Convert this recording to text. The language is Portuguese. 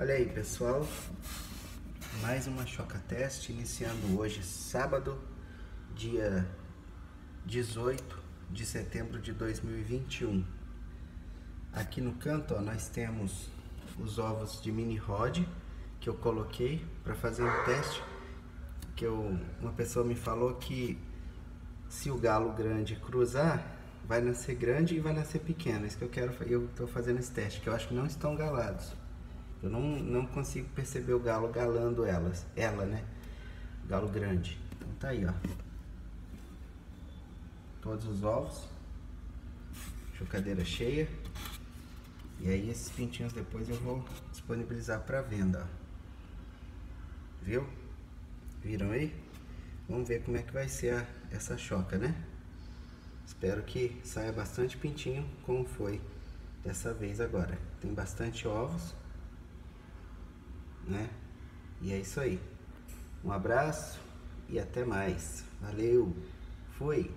Olha aí pessoal, mais uma Choca Teste, iniciando hoje sábado, dia 18 de setembro de 2021. Aqui no canto ó, nós temos os ovos de mini rod que eu coloquei para fazer um teste, que eu, uma pessoa me falou que se o galo grande cruzar, vai nascer grande e vai nascer pequeno. Isso que eu quero, eu estou fazendo esse teste, que eu acho que não estão galados. Eu não, não consigo perceber o galo galando elas, ela, né? Galo grande. Então tá aí, ó. Todos os ovos. Chocadeira cheia. E aí esses pintinhos depois eu vou disponibilizar para venda, ó. Viu? Viram aí? Vamos ver como é que vai ser a, essa choca, né? Espero que saia bastante pintinho, como foi dessa vez agora. Tem bastante ovos né? E é isso aí. Um abraço e até mais. Valeu. Fui.